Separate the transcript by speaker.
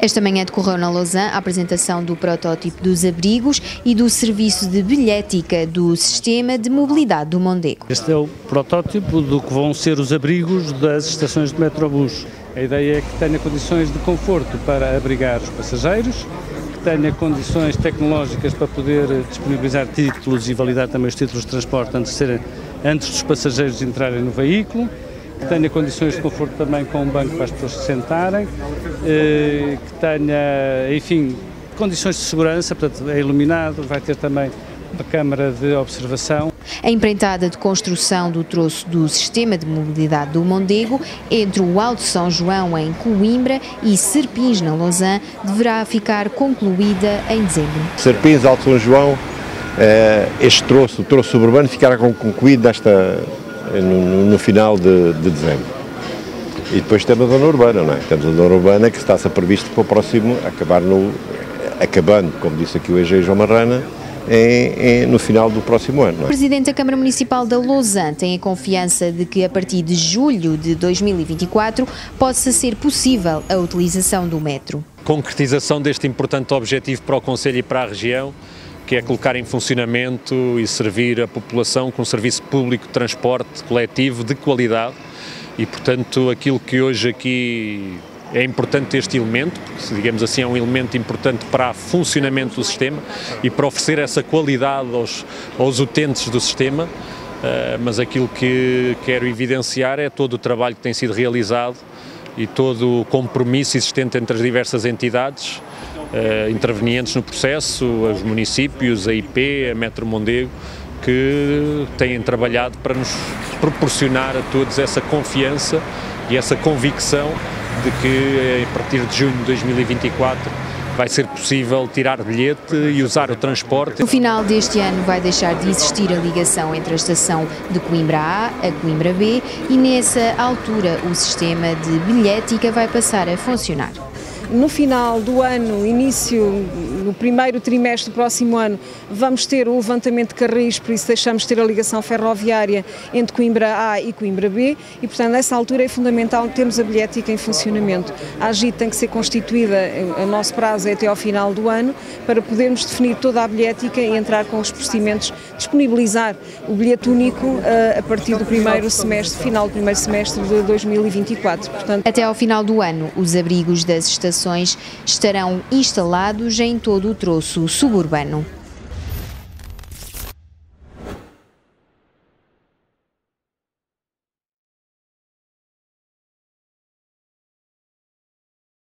Speaker 1: Esta manhã decorreu na Lausanne a apresentação do protótipo dos abrigos e do serviço de bilhética do sistema de mobilidade do Mondego.
Speaker 2: Este é o protótipo do que vão ser os abrigos das estações de metrobus. A ideia é que tenha condições de conforto para abrigar os passageiros, que tenha condições tecnológicas para poder disponibilizar títulos e validar também os títulos de transporte antes, de antes dos passageiros entrarem no veículo que tenha condições de conforto também com um banco para as pessoas se sentarem, eh, que tenha, enfim, condições de segurança, portanto é iluminado, vai ter também uma câmara de observação.
Speaker 1: A empreitada de construção do troço do Sistema de Mobilidade do Mondego entre o Alto São João em Coimbra e Serpins na Lausanne deverá ficar concluída em dezembro.
Speaker 3: Serpins, Alto São João, eh, este troço, o troço suburbano, ficará concluído nesta no, no final de, de, dezembro. E depois temos a zona urbana, não é? Temos a zona urbana que está-se previsto para o próximo acabar no, acabando, como disse aqui o EG João Marrana, em, em, no final do próximo ano. É?
Speaker 1: O Presidente da Câmara Municipal da Lausanne tem a confiança de que a partir de julho de 2024 possa ser possível a utilização do metro.
Speaker 4: Concretização deste importante objetivo para o Conselho e para a região que é colocar em funcionamento e servir a população com um serviço público de transporte coletivo de qualidade. E, portanto, aquilo que hoje aqui é importante este elemento, porque, digamos assim, é um elemento importante para o funcionamento do sistema e para oferecer essa qualidade aos, aos utentes do sistema, uh, mas aquilo que quero evidenciar é todo o trabalho que tem sido realizado e todo o compromisso existente entre as diversas entidades uh, intervenientes no processo, os municípios, a IP, a Metro Mondego, que têm trabalhado para nos proporcionar a todos essa confiança e essa convicção de que a partir de junho de 2024 vai ser possível tirar bilhete e usar o transporte.
Speaker 1: No final deste ano vai deixar de existir a ligação entre a estação de Coimbra A a Coimbra B e nessa altura o sistema de bilhética vai passar a funcionar.
Speaker 5: No final do ano, início, no primeiro trimestre do próximo ano, vamos ter o levantamento de carris, por isso deixamos de ter a ligação ferroviária entre Coimbra A e Coimbra B e, portanto, nessa altura é fundamental termos a bilhética em funcionamento. A AGIT tem que ser constituída, a nosso prazo é até ao final do ano, para podermos definir toda a bilhética e entrar com os procedimentos, disponibilizar o bilhete único eh, a partir do primeiro semestre, final do primeiro semestre de 2024.
Speaker 1: Portanto, até ao final do ano, os abrigos das estações estarão instalados em todo o troço suburbano.